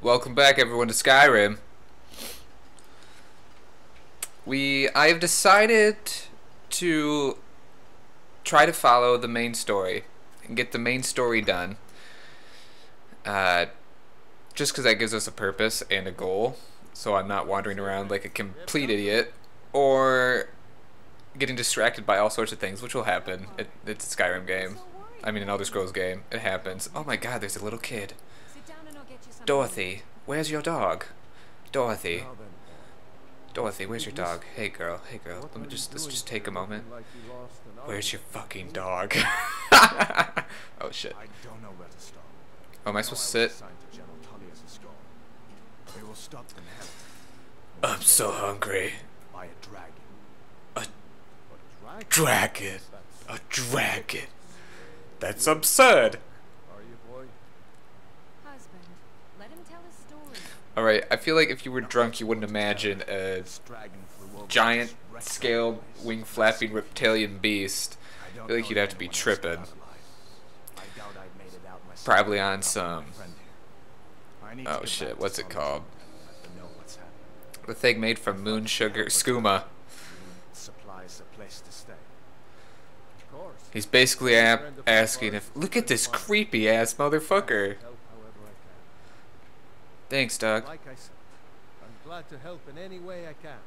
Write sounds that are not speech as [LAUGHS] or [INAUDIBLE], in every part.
Welcome back everyone to Skyrim. We I have decided to try to follow the main story and get the main story done. Uh, just because that gives us a purpose and a goal, so I'm not wandering around like a complete idiot or getting distracted by all sorts of things, which will happen. It, it's a Skyrim game. I mean, an Elder Scrolls game. It happens. Oh my god, there's a little kid. Dorothy, where's your dog? Dorothy. Dorothy, where's your dog? Hey girl, hey girl, let me just let's just take a moment. Where's your fucking dog? [LAUGHS] [LAUGHS] oh shit. Oh, am I supposed to sit? I'm so hungry. A dragon. A dragon. That's absurd. Alright, I feel like if you were drunk, you wouldn't imagine a giant scaled wing flapping reptilian beast. I feel like you'd have to be tripping. Probably on some. Oh shit, what's it called? The thing made from moon sugar, skooma. He's basically asking if. Look at this creepy ass motherfucker. Thanks, Doug. Like I said, I'm glad to help in any way I can.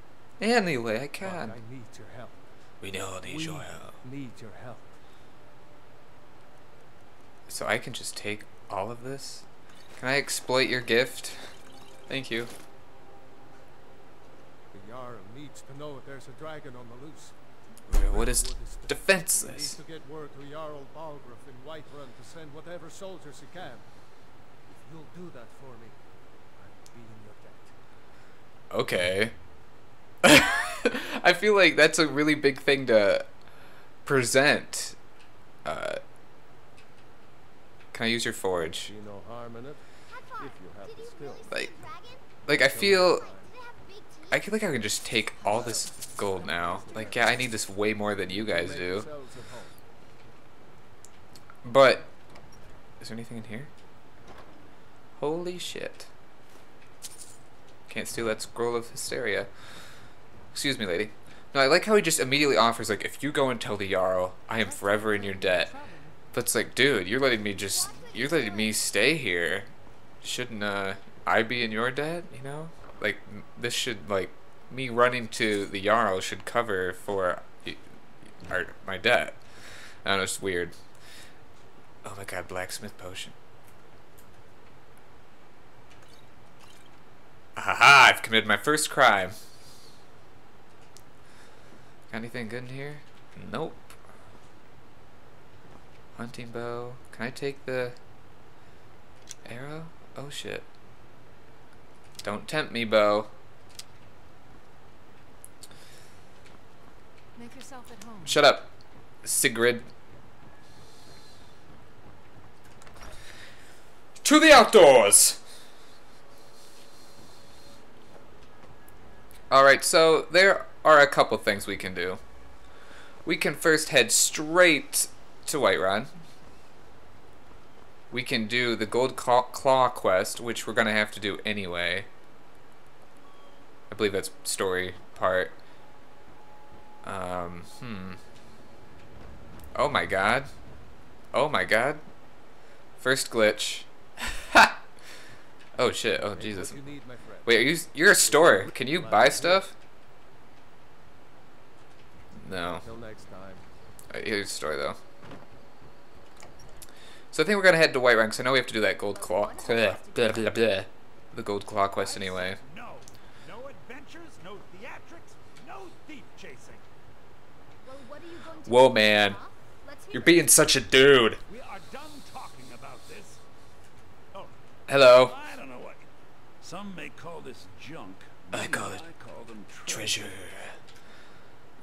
Any way I But can. I need your help. We all need we your help. need your help. So I can just take all of this? Can I exploit your gift? Thank you. The Jarl needs to know if there's a dragon on the loose. What is Wood is the- He defenseless? needs to get word to Jarl Balgruuf in Whiterun to send whatever soldiers he can. If you'll do that for me, I'll be in your debt. Okay. [LAUGHS] I feel like that's a really big thing to present. Uh, can I use your forge? See no harm in it. If you have the skill. Like, like I feel, I feel like I can just take all this gold now. Like, yeah, I need this way more than you guys do. yourselves at home. But, is there anything in here? Holy shit. Can't steal that scroll of hysteria. Excuse me, lady. No, I like how he just immediately offers, like, if you go and tell the Jarl, I am forever in your debt. But it's like, dude, you're letting me just, you're letting me stay here. Shouldn't, uh, I be in your debt, you know? Like, this should, like, me running to the Jarl should cover for our, my debt. I don't know, it's weird. Oh my god, blacksmith potion. Aha, I've committed my first crime. Got anything good in here? Nope. Hunting bow. Can I take the arrow? Oh shit. Don't tempt me, bow. Make yourself at home. Shut up, Sigrid. To the outdoors! Alright, so there are a couple things we can do. We can first head straight to Whiterun. We can do the Gold Claw, quest, which we're gonna have to do anyway. I believe that's story part. Um, hmm. Oh my god. Oh my god. First glitch. Ha! Oh shit. Oh Jesus. What you need, my friend. Wait, are you you're a store. Can you buy stuff? No. Till next time. Uh, Here's the story though. So I think we're gonna head to Whiterun because I know we have to do that gold claw. Blah, blah, blah, blah. The gold claw quest anyway. No. No adventures, no theatrics, no thief chasing. Well, what are you going to Whoa, do, man. huh? Let's hear You're it. being such a dude. We are done talking about this. Oh, Hello. I don't know what. Some may call this junk. I call it I call Treasure.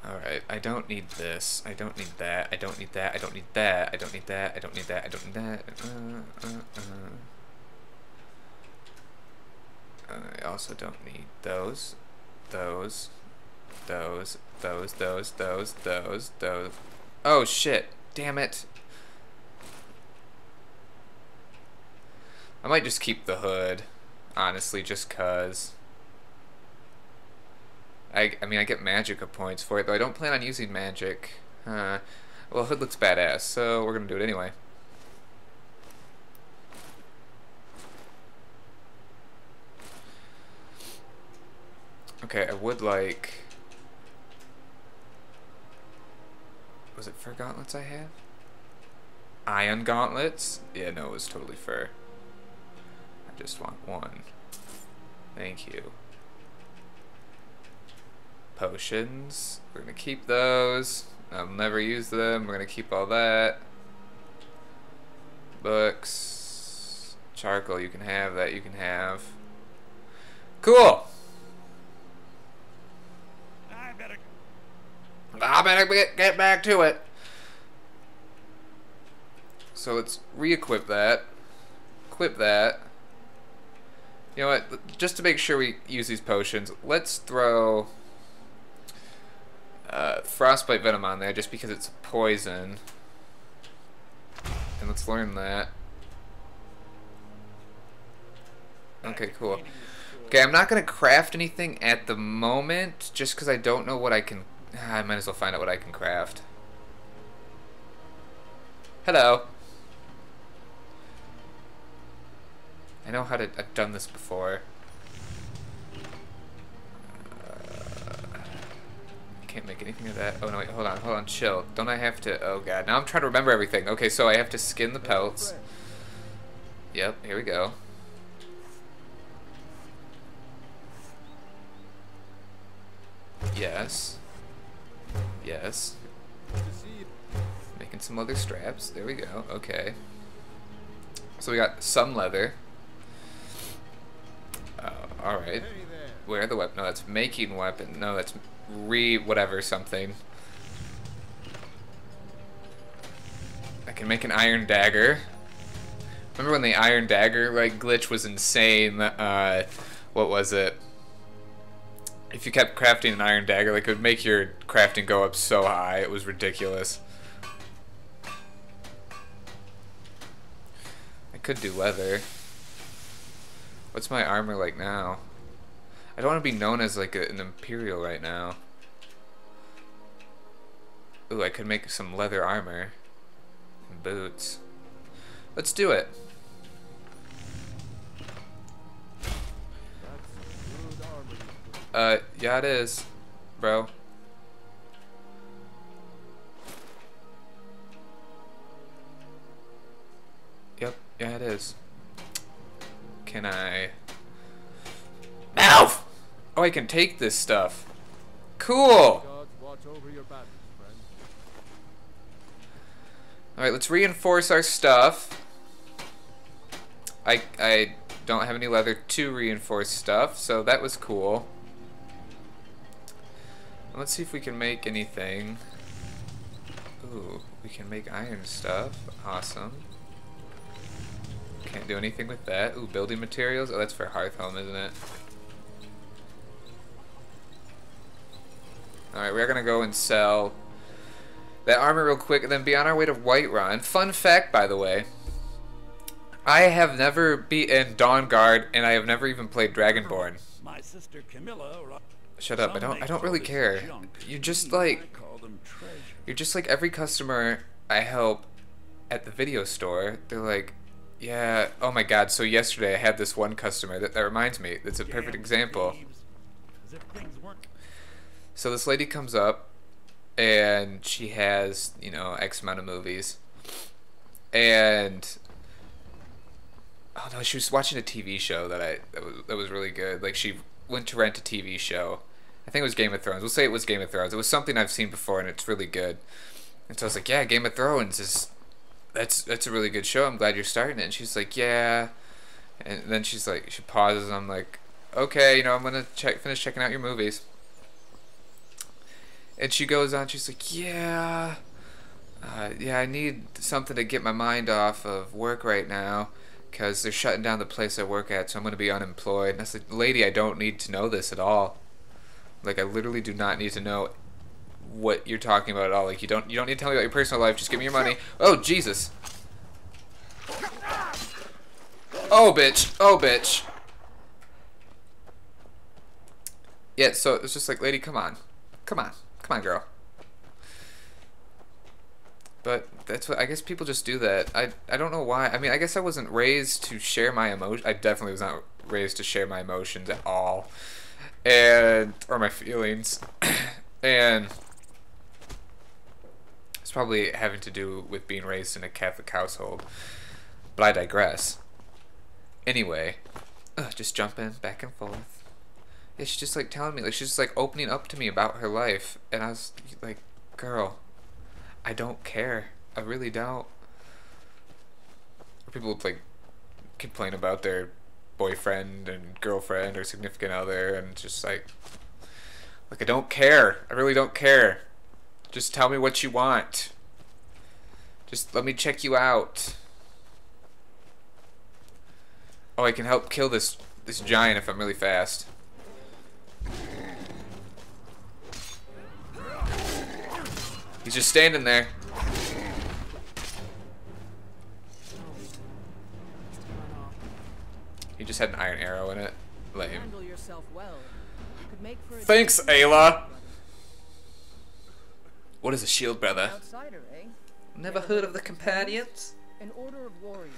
Alright, I don't need this. I don't need that. I don't need that. I don't need that. I don't need that. I don't need that. I don't need that. Uh, uh, uh. I also don't need those. Those. Those. Those. Those. Those. Those. Those. Oh shit. Damn it. I might just keep the hood. Honestly, just cause. I, I mean, I get magic points for it, though I don't plan on using magic. Uh, well, hood looks badass, so we're gonna do it anyway. Okay, I would like... Was it fur gauntlets I have? Iron gauntlets? Yeah, no, it was totally fur. Just want one. Thank you. Potions. We're gonna keep those. I'll never use them. We're gonna keep all that. Books. Charcoal, you can have that, you can have. Cool! I better. I better get, get back to it. So let's re-equip that. Equip that. You know what? Just to make sure we use these potions, let's throw uh, frostbite venom on there, just because it's poison. And let's learn that. Okay, cool. Okay, I'm not gonna craft anything at the moment, just because I don't know what I can. [SIGHS] I might as well find out what I can craft. Hello. I know how to. I've done this before. Uh, can't make anything of that. Oh no, wait, hold on, hold on, chill. Don't I have to? Oh god, now I'm trying to remember everything. Okay, so I have to skin the pelts. Yep, here we go. Yes. Yes. Making some leather straps. There we go. Okay. So we got some leather. All right. Hey there. Where the weapon? No, that's making weapon. No, that's re whatever something. I can make an iron dagger. Remember when the iron dagger like glitch was insane? Uh, what was it? If you kept crafting an iron dagger, like it would make your crafting go up so high. It was ridiculous. I could do leather. What's my armor like now? I don't want to be known as like a, an imperial right now. Ooh, I could make some leather armor. And boots. Let's do it. Uh, yeah it is, bro. Yep, yeah it is. Can I... Mouth! Oh, I can take this stuff. Cool! Alright, let's reinforce our stuff. I, I don't have any leather to reinforce stuff, so that was cool. Let's see if we can make anything. Ooh, we can make iron stuff. Awesome. Can't do anything with that. Ooh, building materials. Oh, that's for Hearthhome, isn't it? Alright, we're gonna go and sell that armor real quick and then be on our way to Whiterun. Fun fact, by the way. I have never beaten Dawnguard and I have never even played Dragonborn. My sister Camilla. Shut up, I don't I don't really care. You're just like I call them treasure. You're just like every customer I help at the video store. They're like, yeah, oh my god, so yesterday I had this one customer that, that reminds me. That's a perfect example. thieves. As if things weren't So this lady comes up and she has, you know, X amount of movies. And oh no, she was watching a TV show that I that was that was really good. Like she went to rent a TV show. I think it was Game of Thrones. We'll say it was Game of Thrones. It was something I've seen before and it's really good. And so I was like, "Yeah, Game of Thrones is that's that's a really good show. I'm glad you're starting it." And she's like, "Yeah." And then she's like, she pauses and I'm like, "Okay, you know, I'm to check finish checking out your movies." And she goes on, she's like, yeah, uh, yeah, I need something to get my mind off of work right now because they're shutting down the place I work at, so I'm going to be unemployed. And I said, lady, I don't need to know this at all. Like, I literally do not need to know what you're talking about at all. Like, you don't, you don't need to tell me about your personal life. Just give me your money. Oh, Jesus. Oh, bitch. Oh, bitch. yeah, so it's just like, lady, come on, come on, come on, girl. But that's what I guess people just do that. I I don't know why. I mean, I guess I wasn't raised to share my emotion. I definitely was not raised to share my emotions at all, and or my feelings, [CLEARS THROAT] and it's probably having to do with being raised in a Catholic household. But I digress. Anyway, ugh, just jumping back and forth. Yeah, she's just like telling me, like she's just like opening up to me about her life, and I was like, girl, I don't care. I really don't. People like complain about their boyfriend and girlfriend or significant other, and just like, like I don't care. I really don't care. Just tell me what you want. Just let me check you out. Oh, I can help kill this this giant if I'm really fast. He's just standing there. He just had an iron arrow in it. Lame. Handle yourself well. Could make for a Thanks, Aela. What is a shield, brother? outsider, eh? Never heard of the companions? An order of warriors.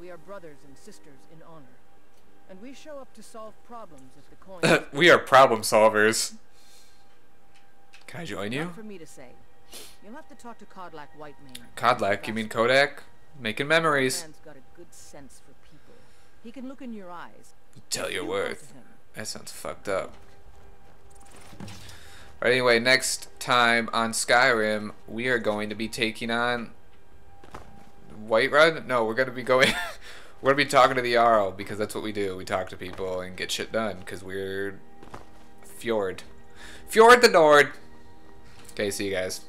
We are brothers and sisters in honor. And we show up to solve problems if the coin [LAUGHS] we are problem solvers. Can I join you? Not for me to say. You'll have to talk to Kodlak Whitemane. Kodlak, you mean Kodak? Making memories. Man's got a good sense for people. He can look in your eyes. Tell your You worth. That sounds fucked up. Alright, anyway, next time on Skyrim, we are going to be taking on Whiterun? No, we're going to be going. [LAUGHS] we're going to be talking to the Jarl because that's what we do. We talk to people and get shit done because we're Fjord. Fjord the Nord! Okay, see you guys.